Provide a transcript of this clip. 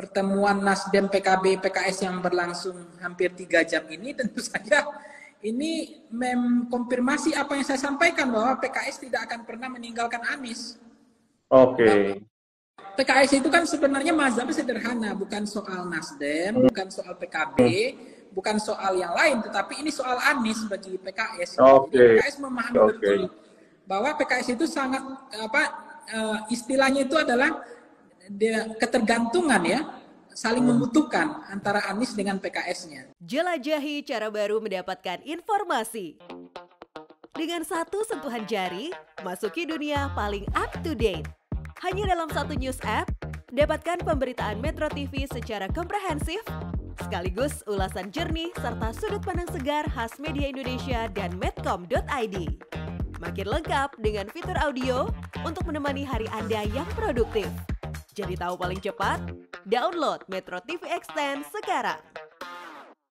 pertemuan Nasdem PKB PKS yang berlangsung hampir tiga jam ini tentu saja ini mengkonfirmasi apa yang saya sampaikan bahwa PKS tidak akan pernah meninggalkan Anies. Oke. Okay. PKS itu kan sebenarnya mazhabnya sederhana, bukan soal Nasdem, hmm. bukan soal PKB, hmm. bukan soal yang lain, tetapi ini soal Anies bagi PKS. Okay. PKS memahami okay. betul bahwa PKS itu sangat apa uh, istilahnya itu adalah dia, ketergantungan ya saling hmm. membutuhkan antara Anies dengan PKS-nya. Jelajahi cara baru mendapatkan informasi. Dengan satu sentuhan jari, masuki dunia paling up to date. Hanya dalam satu news app, dapatkan pemberitaan Metro TV secara komprehensif, sekaligus ulasan jernih serta sudut pandang segar khas media Indonesia dan medcom.id. Makin lengkap dengan fitur audio untuk menemani hari Anda yang produktif. Jadi tahu paling cepat? Download Metro TV Extend sekarang.